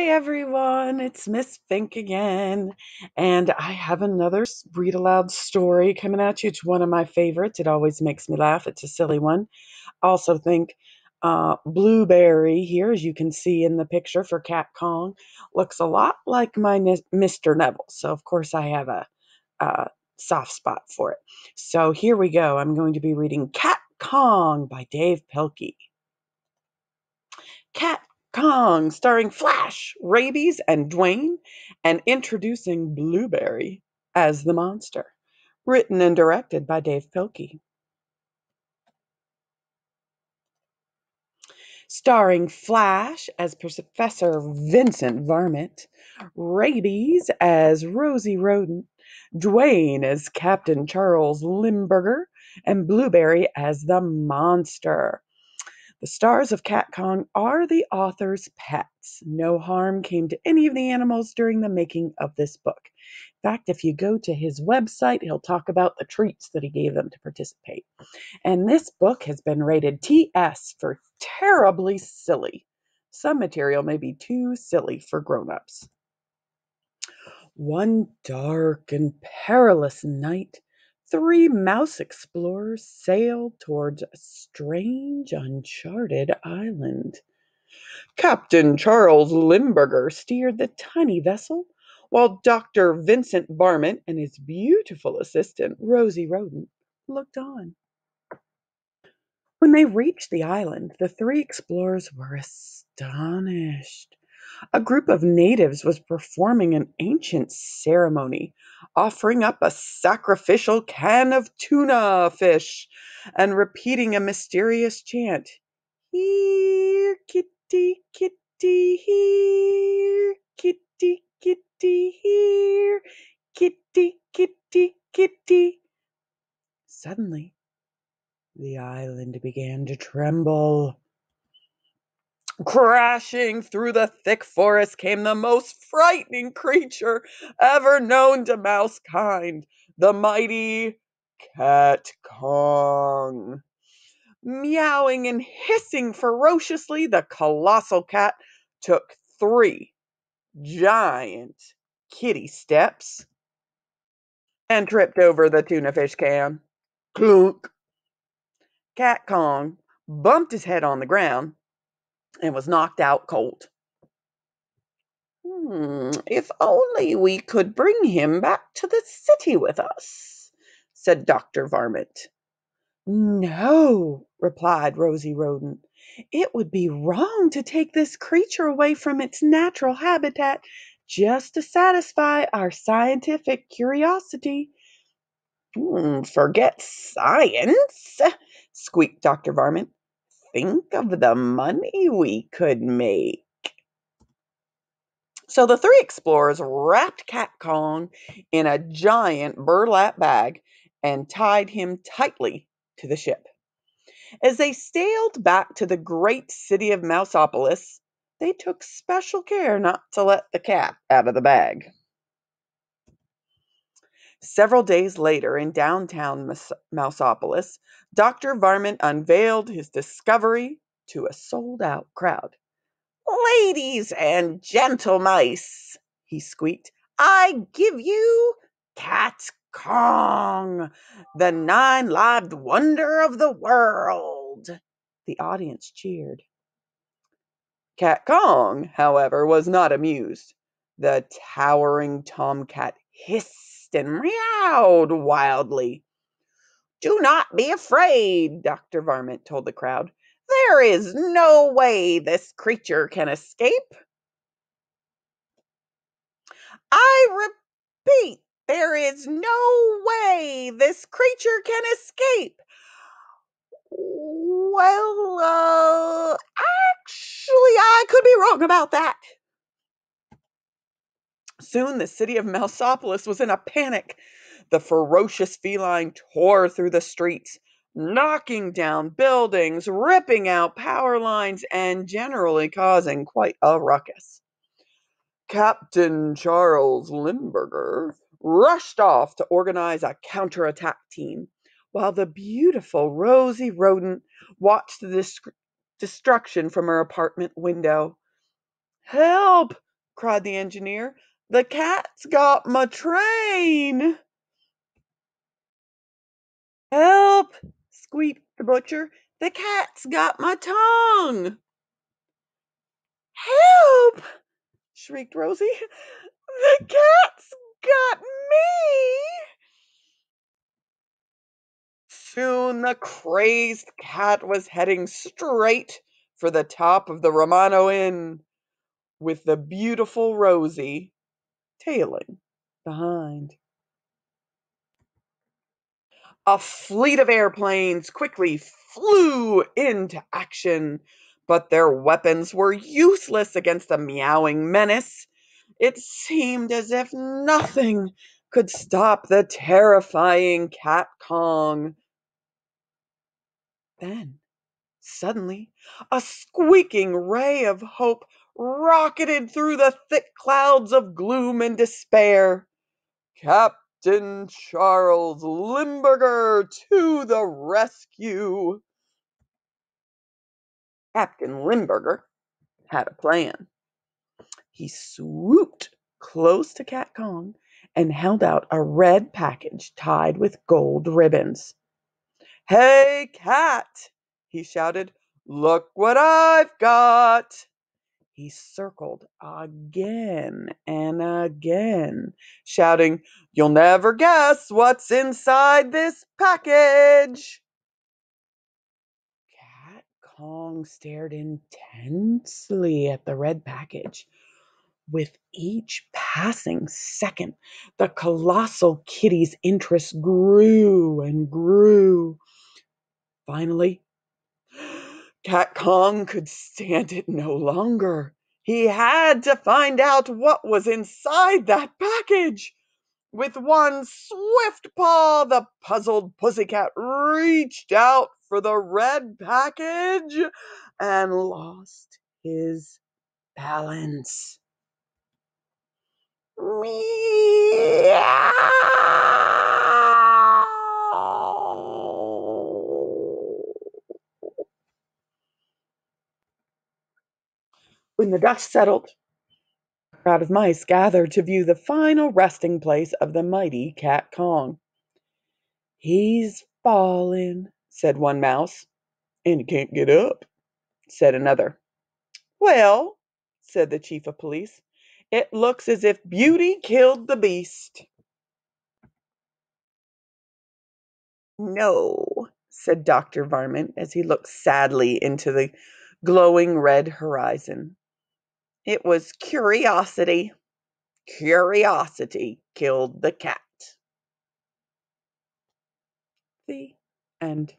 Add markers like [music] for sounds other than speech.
Hi everyone, it's Miss Fink again, and I have another read aloud story coming at you. It's one of my favorites. It always makes me laugh. It's a silly one. Also think uh, Blueberry here, as you can see in the picture for Kat Kong, looks a lot like my Mr. Neville. So of course I have a, a soft spot for it. So here we go. I'm going to be reading Kat Kong by Dav Pilkey. Kat Kong, starring Flash, Rabies, and Dwayne, and introducing Blueberry as the monster. Written and directed by Dav Pilkey. Starring Flash as Professor Vincent Varmint, Rabies as Rosie Rodent, Dwayne as Captain Charles Limburger, and Blueberry as the monster. The stars of Kat Kong are the author's pets. No harm came to any of the animals during the making of this book. In fact, if you go to his website, he'll talk about the treats that he gave them to participate. And this book has been rated TS for terribly silly. Some material may be too silly for grown-ups. One dark and perilous night, three mouse explorers sailed towards a strange, uncharted island. Captain Charles Limburger steered the tiny vessel, while Dr. Vincent Varmint and his beautiful assistant, Rosie Rodent, looked on. When they reached the island, the three explorers were astonished. A group of natives was performing an ancient ceremony, offering up a sacrificial can of tuna fish and repeating a mysterious chant. Here, kitty, kitty, here, kitty, kitty, here, kitty, kitty, kitty. Suddenly, the island began to tremble. Crashing through the thick forest came the most frightening creature ever known to mouse kind, the mighty Kat Kong. Meowing and hissing ferociously, the colossal cat took three giant kitty steps and tripped over the tuna fish can. Clunk! Kat Kong bumped his head on the ground and was knocked out cold. "Hmm, if only we could bring him back to the city with us," said Dr. Varmint. "No," replied Rosie Rodent. "It would be wrong to take this creature away from its natural habitat just to satisfy our scientific curiosity." "Hmm, forget science," squeaked Dr. Varmint. "Think of the money we could make." So the three explorers wrapped Kat Kong in a giant burlap bag and tied him tightly to the ship. As they sailed back to the great city of Mouseopolis, they took special care not to let the cat out of the bag. Several days later, in downtown Mous- Mouseopolis, Dr. Varmint unveiled his discovery to a sold out crowd. Ladies and gentle mice, he squeaked, I give you Kat Kong, the nine lived wonder of the world. The audience cheered. Cat Kong, however, was not amused. The towering tomcat hissed and meowed wildly. Do not be afraid, Dr. Varmint told the crowd. There is no way this creature can escape. I repeat, there is no way this creature can escape. Well, uh, actually, I could be wrong about that. Soon the city of Mouseopolis was in a panic. The ferocious feline tore through the streets, knocking down buildings, ripping out power lines, and generally causing quite a ruckus. Captain Charles Limburger rushed off to organize a counterattack team, while the beautiful Rosie Rodent watched the dis- destruction from her apartment window. Help! cried the engineer. The cat's got my train! Help! squeaked the butcher. The cat's got my tongue! Help! shrieked Rosie. [laughs] The cat's got me! Soon the crazed cat was heading straight for the top of the Romano Inn, with the beautiful Rosie tailing behind. A fleet of airplanes quickly flew into action, but their weapons were useless against the meowing menace. It seemed as if nothing could stop the terrifying Kat Kong. Then, suddenly, a squeaking ray of hope rocketed through the thick clouds of gloom and despair. Captain Charles Limburger to the rescue! Captain Limburger had a plan. He swooped close to Kat Kong and held out a red package tied with gold ribbons. Hey, cat! he shouted. Look what I've got! He circled again and again, shouting, You'll never guess what's inside this package! Kat Kong stared intensely at the red package. With each passing second, the colossal kitty's interest grew and grew. Finally, Kat Kong could stand it no longer. He had to find out what was inside that package. With one swift paw, the puzzled pussycat reached out for the red package and lost his balance. Meow. When the dust settled, a crowd of mice gathered to view the final resting place of the mighty Kat Kong. He's fallen, said one mouse. And he can't get up, said another. Well, said the chief of police, it looks as if Beauty killed the beast. No, said Dr. Varmint as he looked sadly into the glowing red horizon. It was curiosity. Curiosity killed the cat. The end.